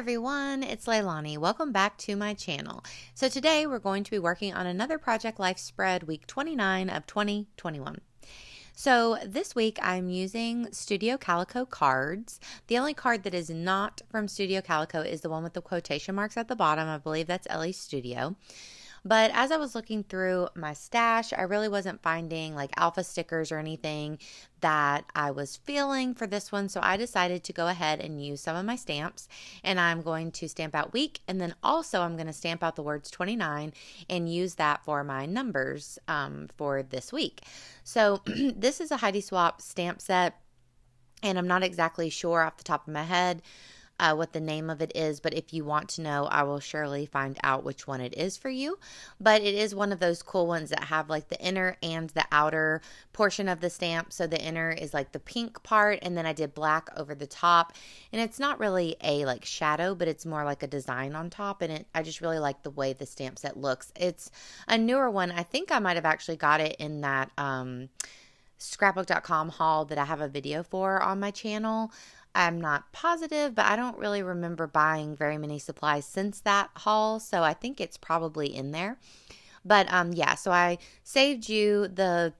everyone, it's Leilani. Welcome back to my channel. So today we're going to be working on another Project Life spread week 29 of 2021. So this week I'm using Studio Calico cards. The only card that is not from Studio Calico is the one with the quotation marks at the bottom. I believe that's Elle's Studio. But as I was looking through my stash, I really wasn't finding like alpha stickers or anything that I was feeling for this one. So I decided to go ahead and use some of my stamps. And I'm going to stamp out week. And then also, I'm going to stamp out the words 29 and use that for my numbers um, for this week. So this is a Heidi Swapp stamp set. And I'm not exactly sure off the top of my head uh, what the name of it is, but if you want to know, I will surely find out which one it is for you. But it is one of those cool ones that have like the inner and the outer portion of the stamp. So the inner is like the pink part, and then I did black over the top. And it's not really a like shadow, but it's more like a design on top. And it, I just really like the way the stamp set looks. It's a newer one. I think I might have actually got it in that um, scrapbook.com haul that I have a video for on my channel. I'm not positive, but I don't really remember buying very many supplies since that haul, so I think it's probably in there. But um yeah, so I saved you the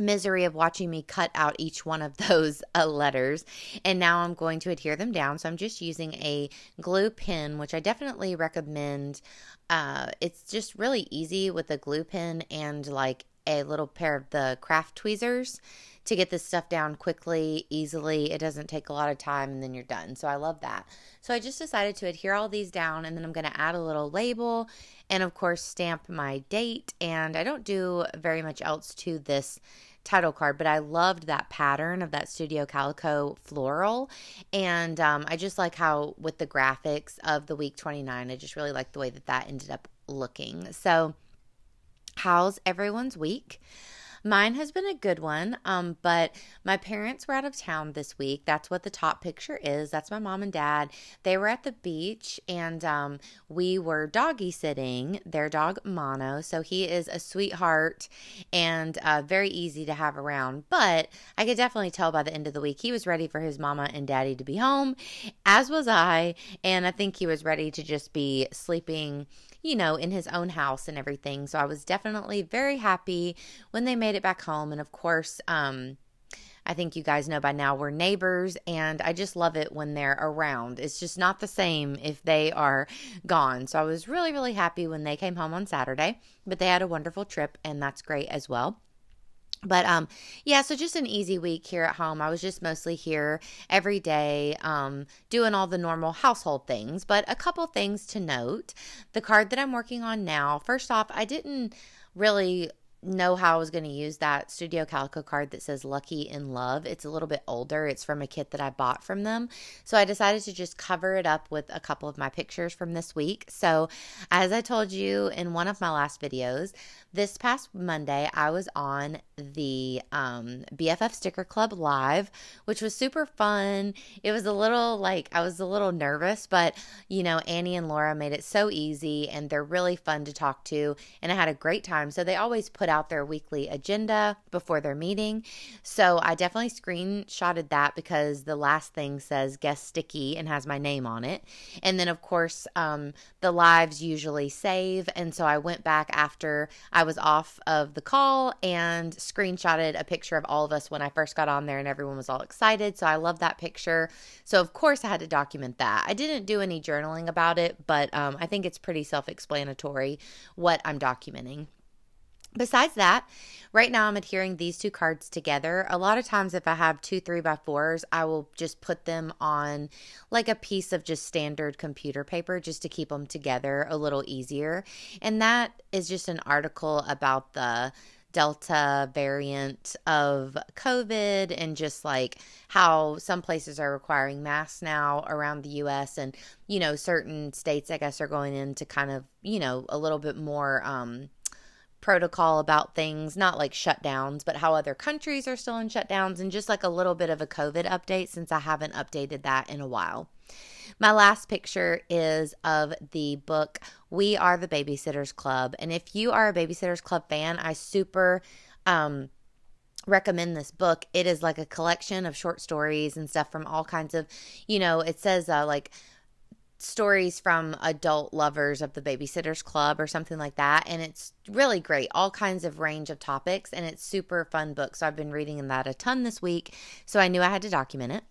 misery of watching me cut out each one of those uh, letters and now I'm going to adhere them down so I'm just using a glue pen which I definitely recommend uh, it's just really easy with a glue pen and like a little pair of the craft tweezers to get this stuff down quickly, easily. It doesn't take a lot of time and then you're done. So I love that. So I just decided to adhere all these down and then I'm going to add a little label and of course stamp my date and I don't do very much else to this title card, but I loved that pattern of that Studio Calico floral. And um, I just like how, with the graphics of the week 29, I just really like the way that that ended up looking. So, how's everyone's week? Mine has been a good one, um, but my parents were out of town this week. That's what the top picture is. That's my mom and dad. They were at the beach and um, we were doggy sitting their dog Mono. So he is a sweetheart and uh, very easy to have around. But I could definitely tell by the end of the week he was ready for his mama and daddy to be home, as was I. And I think he was ready to just be sleeping you know, in his own house and everything. So I was definitely very happy when they made it back home. And of course, um, I think you guys know by now we're neighbors, and I just love it when they're around. It's just not the same if they are gone. So I was really, really happy when they came home on Saturday, but they had a wonderful trip, and that's great as well. But um yeah, so just an easy week here at home. I was just mostly here every day um doing all the normal household things, but a couple things to note. The card that I'm working on now, first off, I didn't really know how I was going to use that Studio Calico card that says Lucky in Love. It's a little bit older. It's from a kit that I bought from them. So I decided to just cover it up with a couple of my pictures from this week. So, as I told you in one of my last videos, this past Monday I was on the um, BFF Sticker Club live, which was super fun. It was a little like I was a little nervous, but you know, Annie and Laura made it so easy and they're really fun to talk to. And I had a great time. So they always put out their weekly agenda before their meeting. So I definitely screenshotted that because the last thing says guest sticky and has my name on it. And then, of course, um, the lives usually save. And so I went back after I was off of the call and screenshotted a picture of all of us when I first got on there and everyone was all excited. So I love that picture. So, of course, I had to document that. I didn't do any journaling about it, but um, I think it's pretty self explanatory what I'm documenting. Besides that, right now I'm adhering these two cards together. A lot of times, if I have two three by fours, I will just put them on like a piece of just standard computer paper just to keep them together a little easier. And that is just an article about the Delta variant of COVID and just like how some places are requiring masks now around the US and you know certain states I guess are going into kind of you know a little bit more um protocol about things, not like shutdowns, but how other countries are still in shutdowns, and just like a little bit of a COVID update since I haven't updated that in a while. My last picture is of the book We Are the Babysitters Club. And if you are a Babysitters Club fan, I super um, recommend this book. It is like a collection of short stories and stuff from all kinds of, you know, it says uh, like stories from adult lovers of the Babysitters Club or something like that. And it's really great, all kinds of range of topics. And it's super fun book. So I've been reading that a ton this week. So I knew I had to document it.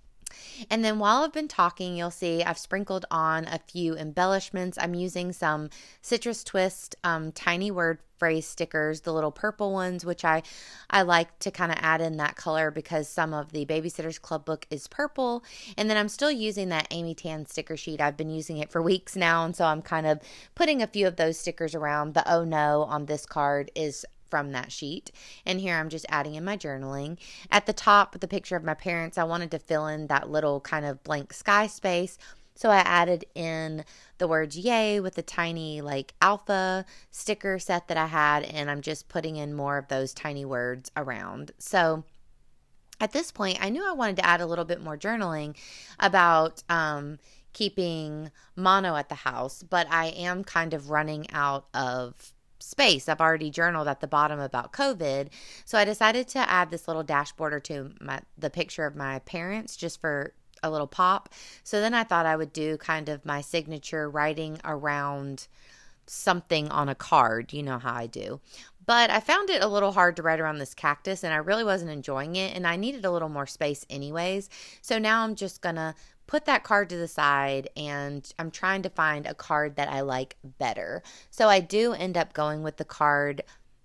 And then while I've been talking, you'll see I've sprinkled on a few embellishments. I'm using some Citrus Twist um, tiny word phrase stickers, the little purple ones, which I, I like to kind of add in that color because some of the Babysitters Club book is purple. And then I'm still using that Amy Tan sticker sheet. I've been using it for weeks now. And so I'm kind of putting a few of those stickers around. The oh no on this card is from that sheet. And here I'm just adding in my journaling. At the top, the picture of my parents, I wanted to fill in that little kind of blank sky space. So I added in the words yay with the tiny like alpha sticker set that I had, and I'm just putting in more of those tiny words around. So at this point, I knew I wanted to add a little bit more journaling about um, keeping mono at the house, but I am kind of running out of space. I've already journaled at the bottom about COVID. So I decided to add this little dash border to my the picture of my parents just for a little pop. So then I thought I would do kind of my signature writing around something on a card. You know how I do. But I found it a little hard to write around this cactus and I really wasn't enjoying it and I needed a little more space anyways. So now I'm just to put that card to the side and I'm trying to find a card that I like better. So I do end up going with the card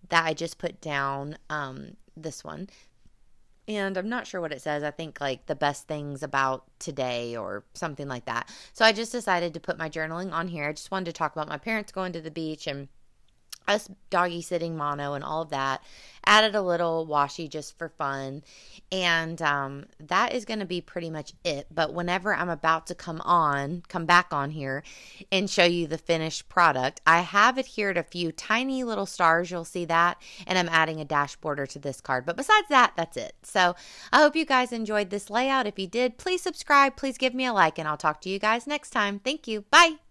that I just put down, um, this one. And I'm not sure what it says. I think like the best things about today or something like that. So I just decided to put my journaling on here. I just wanted to talk about my parents going to the beach and us doggy sitting mono and all of that. Added a little washi just for fun. And um, that is going to be pretty much it. But whenever I'm about to come on, come back on here and show you the finished product, I have adhered a few tiny little stars. You'll see that. And I'm adding a dash border to this card. But besides that, that's it. So I hope you guys enjoyed this layout. If you did, please subscribe. Please give me a like. And I'll talk to you guys next time. Thank you. Bye.